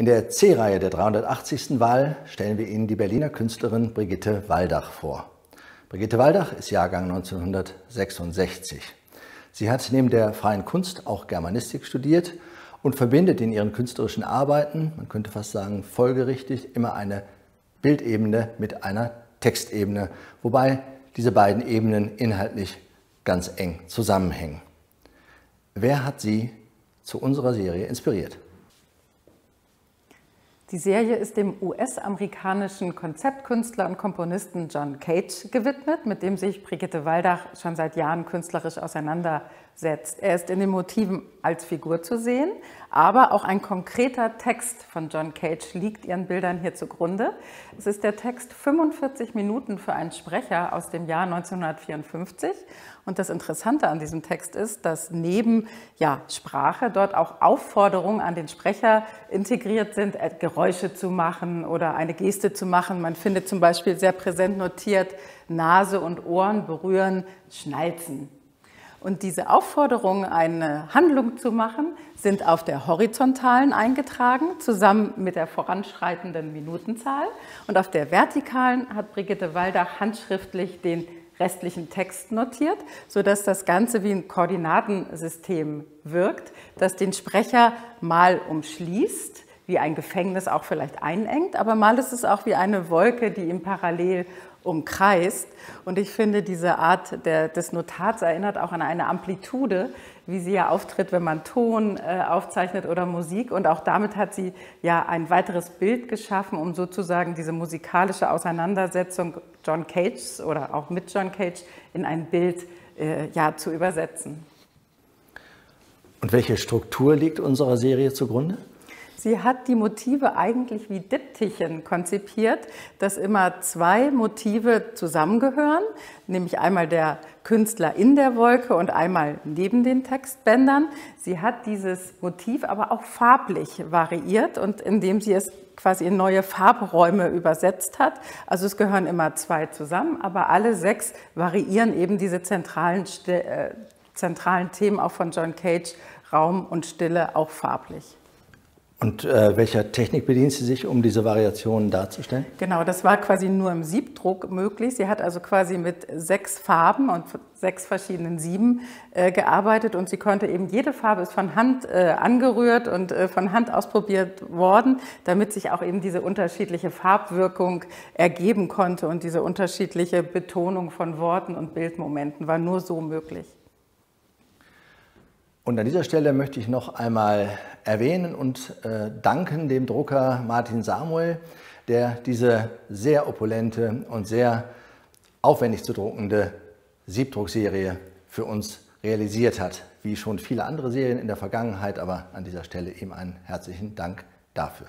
In der C-Reihe der 380. Wahl stellen wir Ihnen die Berliner Künstlerin Brigitte Waldach vor. Brigitte Waldach ist Jahrgang 1966. Sie hat neben der freien Kunst auch Germanistik studiert und verbindet in ihren künstlerischen Arbeiten, man könnte fast sagen folgerichtig, immer eine Bildebene mit einer Textebene, wobei diese beiden Ebenen inhaltlich ganz eng zusammenhängen. Wer hat sie zu unserer Serie inspiriert? Die Serie ist dem US-amerikanischen Konzeptkünstler und Komponisten John Cage gewidmet, mit dem sich Brigitte Waldach schon seit Jahren künstlerisch auseinandersetzt. Er ist in den Motiven als Figur zu sehen, aber auch ein konkreter Text von John Cage liegt ihren Bildern hier zugrunde. Es ist der Text 45 Minuten für einen Sprecher aus dem Jahr 1954 und das Interessante an diesem Text ist, dass neben ja, Sprache dort auch Aufforderungen an den Sprecher integriert sind, äh, Geräusche zu machen oder eine Geste zu machen. Man findet zum Beispiel sehr präsent notiert, Nase und Ohren berühren, schnalzen. Und diese Aufforderungen, eine Handlung zu machen, sind auf der horizontalen eingetragen, zusammen mit der voranschreitenden Minutenzahl. Und auf der vertikalen hat Brigitte Waldach handschriftlich den restlichen Text notiert, sodass das Ganze wie ein Koordinatensystem wirkt, das den Sprecher mal umschließt, wie ein Gefängnis auch vielleicht einengt, aber mal ist es auch wie eine Wolke, die ihm parallel umkreist. Und ich finde, diese Art der, des Notats erinnert auch an eine Amplitude, wie sie ja auftritt, wenn man Ton äh, aufzeichnet oder Musik. Und auch damit hat sie ja ein weiteres Bild geschaffen, um sozusagen diese musikalische Auseinandersetzung John Cages oder auch mit John Cage in ein Bild äh, ja, zu übersetzen. Und welche Struktur liegt unserer Serie zugrunde? Sie hat die Motive eigentlich wie Diptychen konzipiert, dass immer zwei Motive zusammengehören, nämlich einmal der Künstler in der Wolke und einmal neben den Textbändern. Sie hat dieses Motiv aber auch farblich variiert und indem sie es quasi in neue Farbräume übersetzt hat. Also es gehören immer zwei zusammen, aber alle sechs variieren eben diese zentralen, äh, zentralen Themen auch von John Cage, Raum und Stille, auch farblich. Und äh, welcher Technik bedient sie sich, um diese Variationen darzustellen? Genau, das war quasi nur im Siebdruck möglich. Sie hat also quasi mit sechs Farben und sechs verschiedenen Sieben äh, gearbeitet und sie konnte eben, jede Farbe ist von Hand äh, angerührt und äh, von Hand ausprobiert worden, damit sich auch eben diese unterschiedliche Farbwirkung ergeben konnte und diese unterschiedliche Betonung von Worten und Bildmomenten war nur so möglich. Und an dieser Stelle möchte ich noch einmal erwähnen und äh, danken dem Drucker Martin Samuel, der diese sehr opulente und sehr aufwendig zu druckende Siebdruckserie für uns realisiert hat, wie schon viele andere Serien in der Vergangenheit, aber an dieser Stelle ihm einen herzlichen Dank dafür.